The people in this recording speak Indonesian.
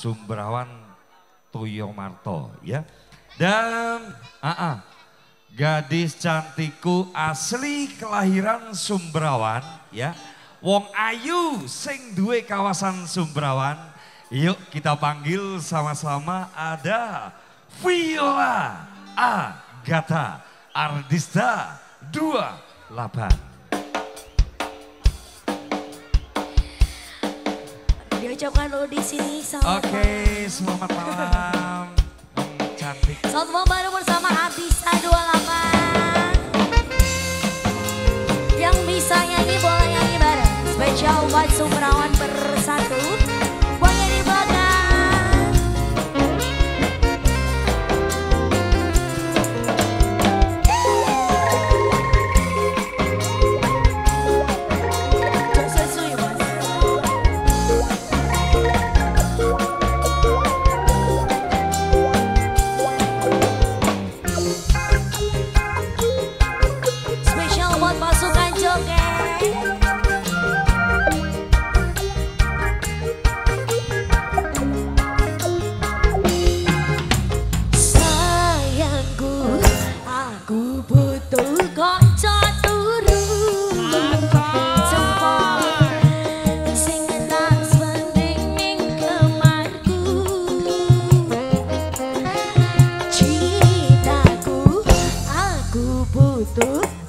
Sumbrawan Toyo Marto ya. Dan ah, ah, gadis cantikku asli kelahiran Sumbrawan ya. Wong Ayu sing duwe kawasan Sumbrawan. Yuk kita panggil sama-sama ada Viola Agatha Ardista 28. Diucapkan dulu di sini sama Oke, selamat malam. Cantik. Selamat malam baru bersama Ardista 28. তো